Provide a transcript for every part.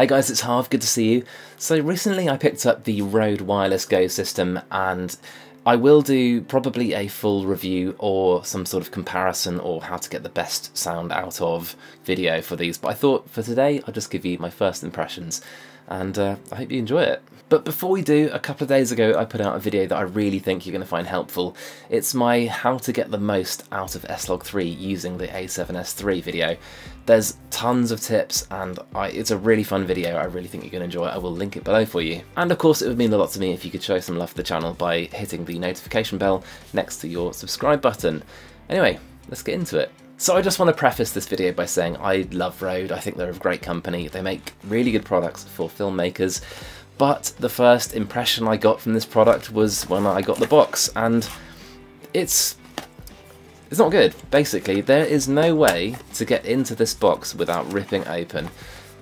Hey guys, it's Harv, good to see you. So recently I picked up the Rode Wireless Go system and I will do probably a full review or some sort of comparison or how to get the best sound out of video for these, but I thought for today I'll just give you my first impressions and uh, I hope you enjoy it. But before we do, a couple of days ago I put out a video that I really think you're going to find helpful. It's my how to get the most out of S-Log 3 using the A7S III video. There's tons of tips and I, it's a really fun video, I really think you're going to enjoy it, I will link it below for you. And of course it would mean a lot to me if you could show some love for the channel by hitting the notification bell next to your subscribe button. Anyway, let's get into it. So I just want to preface this video by saying I love Rode, I think they're a great company, they make really good products for filmmakers, but the first impression I got from this product was when I got the box, and it's it's not good, basically. There is no way to get into this box without ripping open,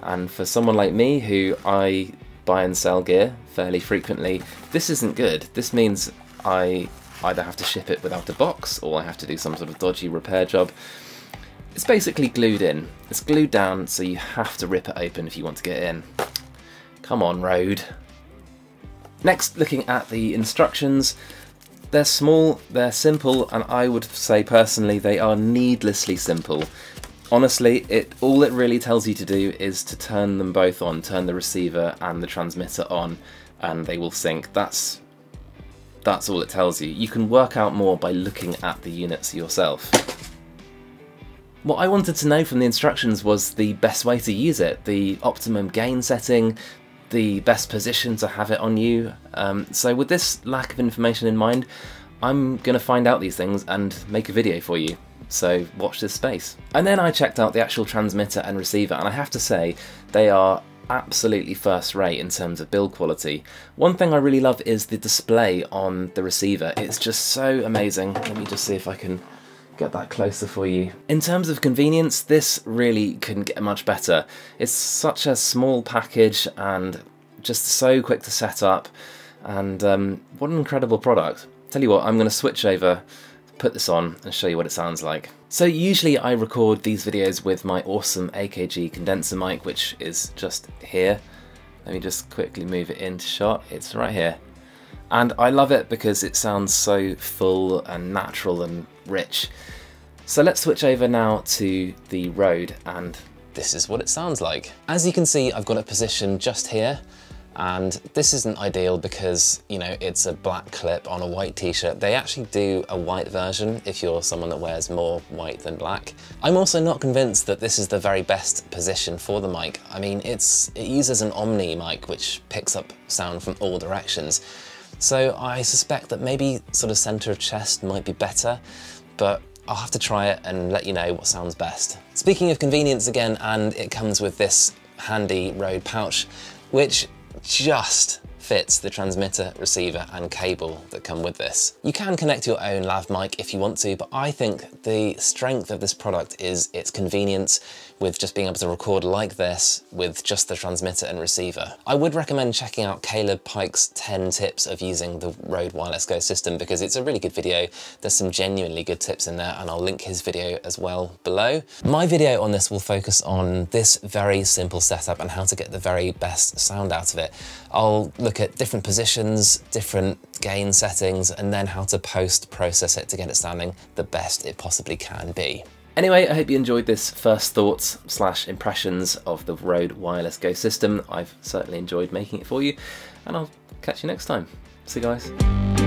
and for someone like me who I buy and sell gear fairly frequently, this isn't good. This means I either have to ship it without a box or I have to do some sort of dodgy repair job. It's basically glued in. It's glued down, so you have to rip it open if you want to get in. Come on, Rode. Next, looking at the instructions, they're small, they're simple, and I would say personally they are needlessly simple. Honestly, it all it really tells you to do is to turn them both on, turn the receiver and the transmitter on, and they will sync. That's that's all it tells you. You can work out more by looking at the units yourself. What I wanted to know from the instructions was the best way to use it, the optimum gain setting, the best position to have it on you. Um, so with this lack of information in mind, I'm going to find out these things and make a video for you. So watch this space. And then I checked out the actual transmitter and receiver and I have to say they are absolutely first rate in terms of build quality. One thing I really love is the display on the receiver. It's just so amazing. Let me just see if I can get that closer for you. In terms of convenience, this really couldn't get much better. It's such a small package and just so quick to set up, and um, what an incredible product. Tell you what, I'm going to switch over, put this on, and show you what it sounds like. So usually I record these videos with my awesome AKG condenser mic, which is just here. Let me just quickly move it into shot. It's right here. And I love it because it sounds so full and natural and rich. So let's switch over now to the Rode and this is what it sounds like. As you can see, I've got it positioned just here and this isn't ideal because, you know, it's a black clip on a white t-shirt. They actually do a white version if you're someone that wears more white than black. I'm also not convinced that this is the very best position for the mic. I mean, it's it uses an Omni mic, which picks up sound from all directions. So I suspect that maybe sort of center of chest might be better, but I'll have to try it and let you know what sounds best. Speaking of convenience again, and it comes with this handy Rode pouch, which just fits the transmitter, receiver and cable that come with this. You can connect your own lav mic if you want to, but I think the strength of this product is its convenience with just being able to record like this with just the transmitter and receiver. I would recommend checking out Caleb Pike's 10 tips of using the Rode Wireless Go system because it's a really good video. There's some genuinely good tips in there and I'll link his video as well below. My video on this will focus on this very simple setup and how to get the very best sound out of it. I'll look at different positions, different gain settings, and then how to post-process it to get it sounding the best it possibly can be. Anyway, I hope you enjoyed this first thoughts slash impressions of the Rode Wireless Go system. I've certainly enjoyed making it for you, and I'll catch you next time. See you guys.